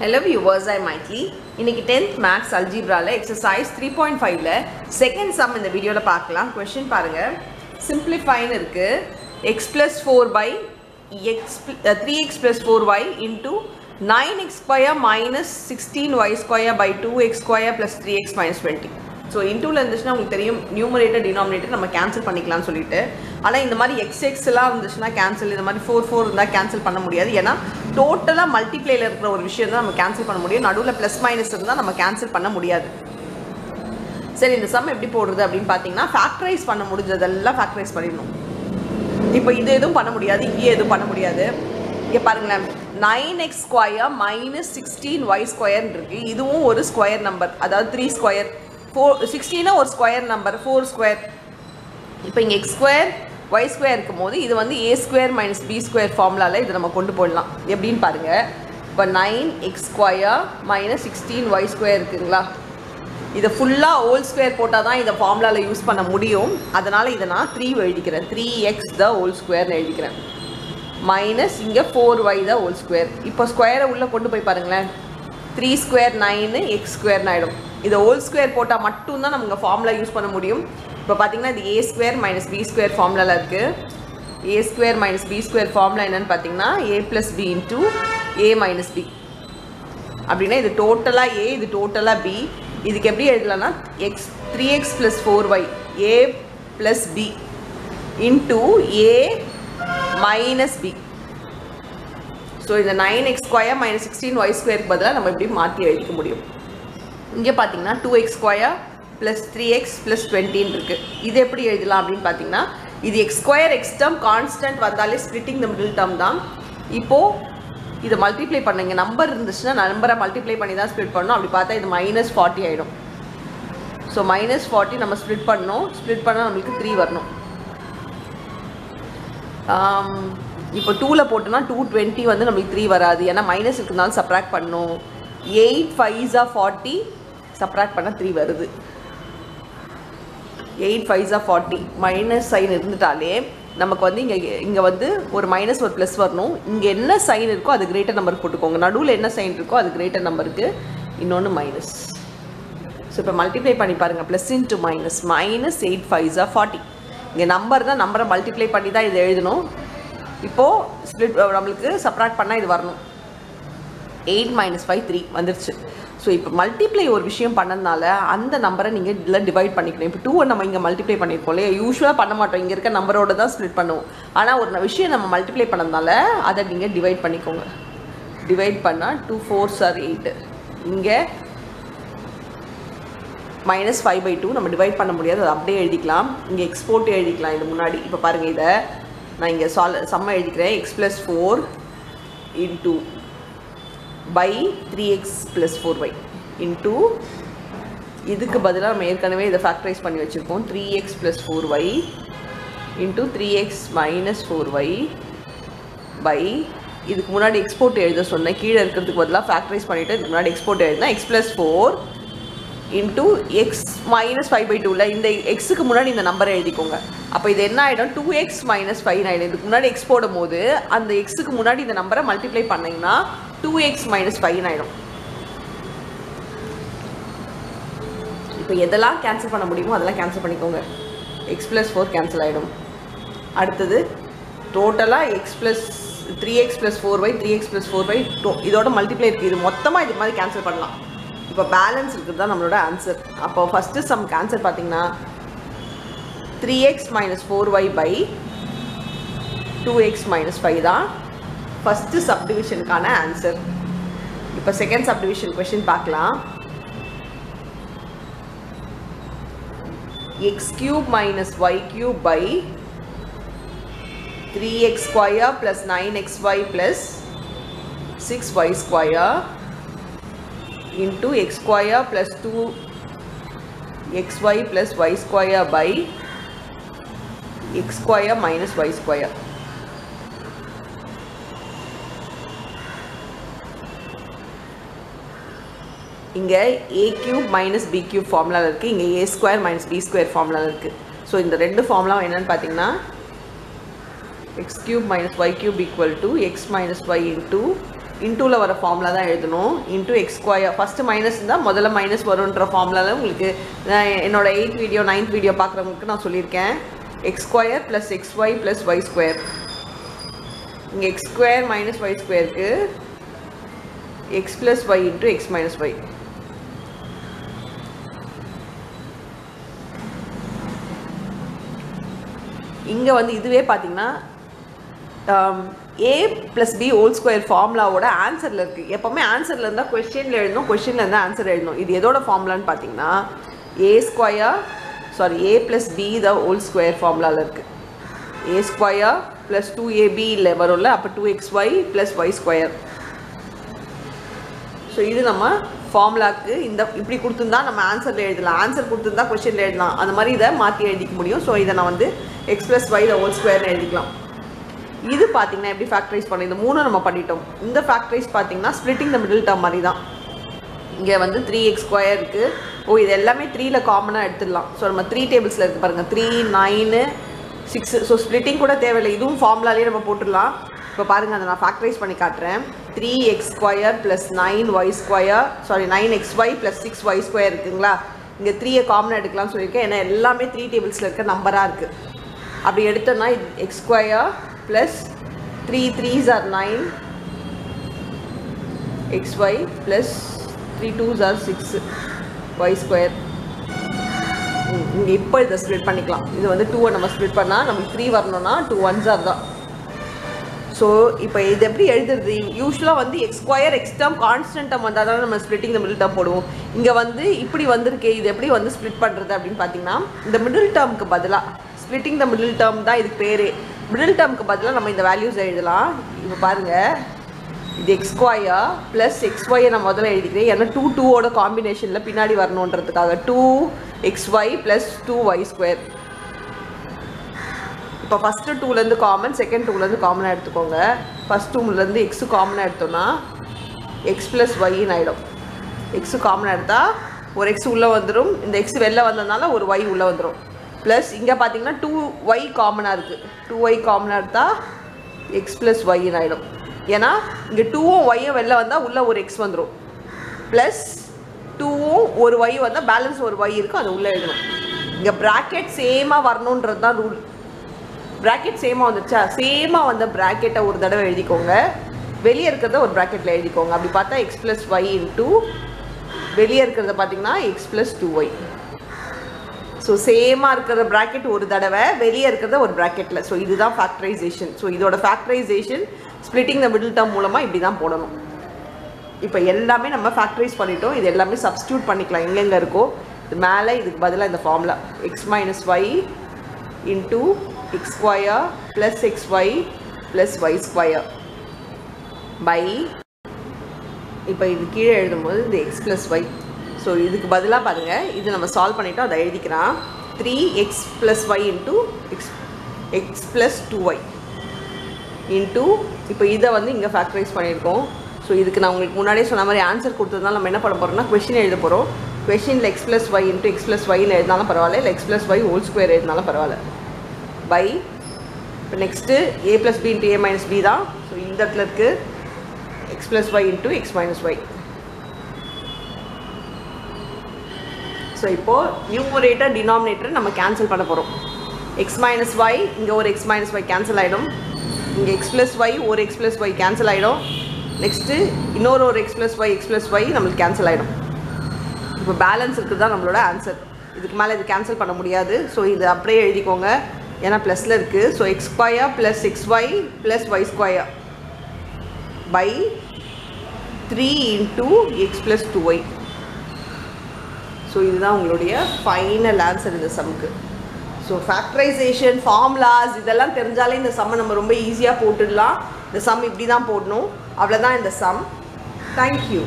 Hello viewers I மைட்லி இன்னைக்கு tenth maths அல்ஜிப்ரால exercise three point ஃபைவ்ல செகண்ட் சம் இந்த வீடியோவில் பார்க்கலாம். கொஷின் பாருங்கள் சிம்பிளிஃபைன்னு இருக்கு. X plus four by x three x plus four y into nine x square minus sixteen y square by two x square plus three x minus twenty so இன்டூவில் இருந்துச்சுன்னா உங்களுக்கு தெரியும் numerator denominator நம்ம cancel பண்ணிக்கலாம்னு சொல்லிட்டு. ஆனால் இந்த மாதிரி X X எல்லாம் இருந்துச்சுன்னா கேன்சல் இந்த மாதிரி ஃபோர் ஃபோர் இருந்தால் கேன்சல் பண்ண முடியாது. ஏன்னா டோட்டலாக மல்டிப்ளேயில் இருக்கிற ஒரு விஷயம் தான் நம்ம கேன்சல் பண்ண முடியும். நடுவில் ப்ளஸ் மைனஸ் இருந்தால் நம்ம கேன்சல் பண்ண முடியாது. சரி இந்த சம் எப்படி போடுறது அப்படின்னு பார்த்தீங்கன்னா ஃபேக்டரைஸ் பண்ண முடிஞ்சதெல்லாம் ஃபேக்டரைஸ் பண்ணிடணும். இப்போ இது எதுவும் பண்ண முடியாது இங்கே எதுவும் பண்ண முடியாது. இங்கே பாருங்களேன். Nine x square minus sixteen y square இருக்கு. இதுவும் ஒரு ஸ்கொயர் நம்பர் அதாவது த்ரீ ஸ்கொயர் ஃபோர் சிக்ஸ்டீனாக ஒரு ஸ்கொயர் நம்பர் ஃபோர் ஸ்கொயர் இப்போ இங்கே எக்ஸ் ஸ்கொயர் ஒய் ஸ்கொயர் இருக்கும் போது இது வந்து a square minus b square ஃபார்முலாவில் இதை நம்ம கொண்டு போடலாம் எப்படின்னு பாருங்கள் இப்போ nine x square minus sixteen y square இருக்குங்களா? இதை ஃபுல்லாக ஹோல் ஸ்கொயர் போட்டால் தான் இதை ஃபார்முலாவில் யூஸ் பண்ண முடியும். அதனால் இதை நான் த்ரீ எழுதிக்கிறேன். த்ரீ எக்ஸ் த ஹோல் ஸ்கொயர்னு எழுதிக்கிறேன். மைனஸ் இங்கே four y the whole square இப்போ ஸ்கொயரை உள்ளே கொண்டு போய் பாருங்களேன். த்ரீ ஸ்கொயர் நைனு எக்ஸ் ஸ்கொயர்னு ஆகிடும் இதை ஹோல் ஸ்கொயர் போட்டால் மட்டும்தான் நம்ம ஃபார்முலா யூஸ் பண்ண முடியும். இப்போ பார்த்தீங்கன்னா இது A square minus B square ஃபார்முலாவில் இருக்குது A square minus B square formula என்னென்னு பார்த்தீங்கன்னா A plus B into A minus B அப்படின்னா இது டோட்டலாக ஏ இது டோட்டலாக பி இதுக்கு எப்படி எழுதலாம்னா x three x plus four y a plus b into a minus b so இந்த nine x square minus sixteen y square பதிலாக நம்ம எப்படி மாற்றி எழுதிக்க முடியும். இங்கே பார்த்தீங்கன்னா two x square plus three X plus டுவெண்ட்டின்னு இருக்குது இது எப்படி எழுதலாம் அப்படின்னு பார்த்தீங்கன்னா இது X square X term constant வந்தாலே ஸ்ப்ளிட்டிங் த மிடில் டேர்ம் தான். இப்போது இதை மல்டிப்ளை பண்ணுங்க நம்பர் இருந்துச்சுன்னா நம்பரை மல்டிப்ளை பண்ணி தான் ஸ்ப்ளிட் பண்ணணும். அப்படி பார்த்தா இது மைனஸ் ஃபார்ட்டி ஆகிடும் ஸோ மைனஸ் ஃபார்ட்டி நம்ம ஸ்ப்ளிட் பண்ணோம். ஸ்ப்ளிட் பண்ணால் நம்மளுக்கு த்ரீ வரணும். இப்போ டூவில் போட்டோம்னா டூ டுவெண்ட்டி வந்து நம்மளுக்கு த்ரீ வராது. ஏன்னா மைனஸ் இருக்கிறதுனால சப்ராக்ட் பண்ணணும் எயிட் ஃபைஸாக ஃபார்ட்டி சப்ராக்ட் பண்ணால் த்ரீ வருது. எயிட் ஃபைஸா ஃபார்ட்டி மைனஸ் சைன் இருந்துட்டாலே நமக்கு வந்து இங்கே இங்கே வந்து ஒரு மைனஸ் ஒரு ப்ளஸ் வரணும். இங்கே என்ன சைன் இருக்கோ அது கிரேட்டர் நம்பர் போட்டுக்கோங்க. நடுவில் என்ன சைன் இருக்கோ அது கிரேட்டர் நம்பருக்கு இன்னொன்று மைனஸ் ஸோ இப்போ மல்டிப்ளை பண்ணி பாருங்கள் plus into minus minus eight Faiza forty இங்கே நம்பர் தான் நம்பரை மல்டிப்ளை பண்ணி தான் இது எழுதணும். இப்போது ஸ்ப்ளிட் நம்மளுக்கு சப்ராக்ட் பண்ணால் இது வரணும். எயிட் மைனஸ் ஃபைவ் த்ரீ வந்துருச்சு. ஸோ இப்போ மல்டிப்ளை ஒரு விஷயம் பண்ணதுனால அந்த நம்பரை நீங்கள் இதில் டிவைட் பண்ணிக்கணும். இப்போ டூவை நம்ம இங்கே மல்டிப்ளை பண்ணியிருக்கோம் இல்லையா? யூஸ்வலாக பண்ண மாட்டோம். இங்கே இருக்க நம்பரோட தான் ஸ்ப்ளிட் பண்ணுவோம். ஆனால் ஒரு விஷயம் நம்ம மல்டிப்ளை பண்ணதுனால அதை நீங்கள் டிவைட் பண்ணிக்கோங்க. டிவைட் பண்ணால் டூ ஃபோர் சார் எயிட்டு இங்கே மைனஸ் ஃபைவ் பை டூ நம்ம டிவைட் பண்ண முடியாது. அதை அப்படியே எழுதிக்கலாம். இங்கே எக்ஸ்போர்ட் எழுதிக்கலாம் இது முன்னாடி. இப்போ பாருங்கள் இதை. நான் இங்கே சால் செம்ம எழுதிக்கிறேன். X plus four into by three x plus four y into இதுக்கு பதிலாக நம்ம ஏற்கனவே இதை ஃபேக்டரைஸ் பண்ணி வச்சுருக்கோம். Three x plus four y into three x minus four y by இதுக்கு முன்னாடி எக்ஸ்போர்ட் எழுத சொன்னேன். கீழே இருக்கிறதுக்கு பதிலாக ஃபேக்டரைஸ் பண்ணிவிட்டு இதுக்கு முன்னாடி எக்ஸ்போர்ட் எழுதினா x plus four into x minus five by டூவில் இந்த எக்ஸுக்கு முன்னாடி இந்த நம்பரை எழுதிக்கோங்க. அப்போ இது என்ன ஆகிடும் டூ எக்ஸ் மைனஸ் ஃபைவ் ஆகிடும் இதுக்கு முன்னாடி எக்ஸ் போடும் போது அந்த எக்ஸுக்கு முன்னாடி இந்த நம்பரை மல்டிப்ளை பண்ணிங்கன்னா டூ எக்ஸ் மைனஸ் ஃபைவ் ஆகிடும் இப்போ எதெல்லாம் கேன்சல் பண்ண முடியுமோ அதெல்லாம் கேன்சல் பண்ணிக்கோங்க. எக்ஸ் ப்ளஸ் ஃபோர் கேன்சல் ஆகிடும் அடுத்தது டோட்டலாக x plus three x plus four by three x plus four by two இதோட மல்டிப்ளை இருக்குது இது மொத்தமாக இது மாதிரி கேன்சல் பண்ணலாம். இப்போ பேலன்ஸ் இருக்குது தான் நம்மளோட ஆன்சர் அப்போ ஃபஸ்ட்டு சம் ஆன்சர் பார்த்தீங்கன்னா three x minus four y by two x minus five தான். ஃபஸ்ட்டு சப்டிவிஷனுக்கான ஆன்சர் இப்போ செகண்ட் சப்டிவிஷன் கொஷின் பார்க்கலாம். X cube minus y cube by three x square plus nine x y plus six y square into x square plus two x y plus y square by x square minus y square இங்கே a cube minus b cube ஃபார்முலாவில் இருக்குது இங்கே a square minus b square ஃபார்முலாவில் இருக்குது so இந்த ரெண்டு ஃபார்முலாவும் என்னென்னு பார்த்தீங்கன்னா x cube minus y cube equal to x minus y into இன்டூவில் வர ஃபார்முலா தான் எழுதணும். Into x square first minus இருந்தால் முதல்ல மைனஸ் வரும்ன்ற ஃபார்முலாவில் உங்களுக்கு நான் என்னோட எயித் வீடியோ நைன்த் வீடியோ பார்க்குறவங்களுக்கு நான் சொல்லியிருக்கேன். X square plus x y plus y square இங்கே எக்ஸ் ஸ்கொயர் மைனஸ் ஒய் ஸ்கொயருக்கு x plus y into x minus y இங்கே வந்து இதுவே பார்த்தீங்கன்னா a um, plus b whole square ஃபார்முலாவோட ஆன்சரில் இருக்குது எப்போவுமே ஆன்சரில் இருந்தால் கொஷினில் எழுதணும் கொஷினில் இருந்தால் ஆன்சர் எழுதணும். இது எதோட ஃபார்முலான்னு பார்த்தீங்கன்னா a square sorry a plus b the whole square ஃபார்முலாவில் இருக்குது a square plus two a b இல்லை வரும்ல அப்போ two x y plus y square so இது நம்ம ஃபார்முலாக்கு இந்த இப்படி கொடுத்துருந்தா நம்ம ஆன்சரில் எழுதலாம். ஆன்சர் கொடுத்துருந்தா கொஷினில் எழுதலாம். அந்த மாதிரி இதை மாற்றி எழுதிக்க முடியும். ஸோ இதை நான் வந்து x plus y the whole ஸ்கொயர்னு எழுதிக்கலாம். இது பார்த்தீங்கன்னா எப்படி ஃபேக்டரைஸ் பண்ணி இந்த மூணு நம்ம பண்ணிட்டோம். இந்த ஃபேக்டரைஸ் பார்த்தீங்கன்னா ஸ்ப்ளிட்டிங் த மிடில் டேர்ம் மாதிரி தான் இங்கே வந்து த்ரீ எக்ஸ் ஸ்கொயர் இருக்குது ஓ இது எல்லாமே த்ரீல காமனாக எடுத்துடலாம். ஸோ நம்ம த்ரீ டேபிள்ஸில் இருக்குது பாருங்கள் three nine six so splitting கூட தேவையில்லை. இதுவும் ஃபார்முலாலே நம்ம போட்டுடலாம். இப்போ பாருங்கள் அதை நான் ஃபேக்டரைஸ் பண்ணி காட்டுறேன். Three x square plus nine y square sorry nine x y plus six y square இருக்குங்களா? இங்கே த்ரீயை காமனாக எடுக்கலாம்னு சொல்லியிருக்கேன். ஏன்னா எல்லாமே த்ரீ டேபிள்ஸில் இருக்க நம்பராக இருக்குது அப்படி எடுத்தோன்னா இது x square plus three threes are nine x y plus three twos are six y square இங்கே இப்போ இதை ஸ்ப்ளிட் பண்ணிக்கலாம். இது வந்து டூவை நம்ம ஸ்ப்ளிட் பண்ணால் நமக்கு த்ரீ வரணும்னா டூ ஒன்ஸ் ஆர் தான். ஸோ இப்போ இது எப்படி எழுதுறது? யூஸ்வலாக வந்து x square x term constant term வந்தால் தான் நம்ம ஸ்ப்ளிட்டிங் இந்த மிடில் டேர்ம் போடுவோம். இங்கே வந்து இப்படி வந்திருக்கே இது எப்படி வந்து ஸ்ப்ளிட் பண்ணுறது அப்படின்னு பார்த்தீங்கன்னா இந்த மிடில் டேர்முக்கு பதிலாக ஸ்ப்ளிட்டிங் த மிடில் டேர்ம் தான் இதுக்கு பேர். மிடில் டேர்முக்கு பதிலாக நம்ம இந்த வேல்யூஸ் எழுதலாம். இப்போ பாருங்கள் இது எக்ஸ் ப்ளஸ் எக்ஸ்ஒயை நான் முதல்ல எழுதிக்கிறேன். ஏன்னா டூ டூவோட காம்பினேஷனில் பின்னாடி வரணுன்றதுக்காக two x y plus two y square இப்போ ஃபஸ்ட்டு டூலேருந்து காமன் செகண்ட் டூலேருந்து காமனாக எடுத்துக்கோங்க. ஃபஸ்ட் டூலேருந்து எக்ஸு காமனாக எடுத்தோன்னா எக்ஸ் ப்ளஸ் ஒய்ன்னு ஆகிடும் எக்ஸு காமனாக எடுத்தால் ஒரு எக்ஸ் உள்ளே வந்துடும் இந்த எக்ஸ் வெளில வந்ததுனால ஒரு ஒய் உள்ளே வந்துடும் ப்ளஸ் இங்கே பார்த்தீங்கன்னா டூ ஒய் காமனாக இருக்குது டூ ஒய் காமனாக எடுத்தால் எக்ஸ் ப்ளஸ் ஒய்ன்னு ஆகிடும் ஏன்னா இங்கே டூவும் ஒய்யும் வெளில வந்தால் உள்ளே ஒரு எக்ஸ் வந்துடும் ப்ளஸ் டூவும் ஒரு ஒய் வந்தால் பேலன்ஸ் ஒரு ஒய் இருக்கும் அது உள்ளே எழுதணும். இங்கே ப்ராக்கெட் சேமாக வரணுன்றது தான் ரூல் ப்ராக்கெட் சேமாக வந்துருச்சா சேமாக வந்த ப்ராக்கெட்டை ஒரு தடவை எழுதிக்கோங்க. வெளியே இருக்கிறத ஒரு ப்ராக்கெட்டில் எழுதிக்கோங்க. அப்படி பார்த்தா எக்ஸ் ப்ளஸ் ஒய் இன்டூ வெளியே இருக்கிறத பார்த்தீங்கன்னா x plus two y so சேமாக இருக்கிற ப்ராக்கெட் ஒரு தடவை வெளியே இருக்கிறத ஒரு ப்ராக்கெட்டில் ஸோ இதுதான் ஃபேக்டரைசேஷன் ஸோ இதோட factorisation splitting the middle term மூலமாக இப்படி தான் போடணும். இப்போ எல்லாமே நம்ம ஃபேக்டரைஸ் பண்ணிட்டோம். இது எல்லாமே சப்ஸ்டியூட் பண்ணிக்கலாம். எங்கெங்கே இருக்கோ. இது மேலே இதுக்கு பதிலாக இந்த formula x minus y into x square plus x y plus y square by இப்போ இது கீழே எழுதும்போது இந்த எக்ஸ் ப்ளஸ் ஒய் ஸோ இதுக்கு பதிலாக பாருங்கள் இது நம்ம சால்வ் பண்ணிட்டோம். அதை எழுதிக்கிறான். Three x plus y into x x plus two y into இப்போ இதை வந்து இங்கே ஃபேக்டரைஸ் பண்ணியிருக்கோம். ஸோ இதுக்கு நான் உங்களுக்கு முன்னாடியே சொன்ன மாதிரி ஆன்சர் கொடுத்ததுனால நம்ம என்ன பண்ண போகிறோம்னா கொஷின் எழுத போகிறோம் கொஷினில் x plus y into x plus ஒய்னு எழுதினாலும் பரவாயில்ல. இல்லை x plus y whole square எழுதினாலும் பரவாயில்ல. பை இப்போ next a plus b into a minus b தான். ஸோ இந்த இடத்துல இருக்குது x plus y into x minus y so இப்போது நியூமரேட்டர் டினாமினேட்டர் நம்ம கேன்சல் பண்ண போகிறோம் எக்ஸ் மைனஸ் ஒய் இங்கே ஒரு எக்ஸ் மைனஸ் ஒய் கேன்சல் ஆகிடும் இங்கே எக்ஸ் ப்ளஸ் ஒய் ஒரு எக்ஸ் ப்ளஸ் ஒய் கேன்சல் ஆகிடும் நெக்ஸ்ட்டு இன்னொரு ஒரு x plus y x plus y நம்மளுக்கு கேன்சல் ஆகிடும் இப்போ பேலன்ஸ் இருக்குது தான் நம்மளோட ஆன்சர் இதுக்கு மேலே இது கேன்சல் பண்ண முடியாது. ஸோ இது அப்படியே எழுதிக்கோங்க. ஏன்னா ப்ளஸில் இருக்குது so x square plus x y plus y square by three into x plus two y so இதுதான் உங்களுடைய ஃபைனல் ஆன்சர் இந்த சம்க்கு ஸோ ஃபேக்டரைசேஷன் ஃபார்முலாஸ் இதெல்லாம் தெரிஞ்சாலே இந்த சம்மை நம்ம ரொம்ப ஈஸியாக போட்டுடலாம். இந்த சம் இப்படி தான் போடணும். அவ்வளோதான் இந்த சம் தேங்க்யூ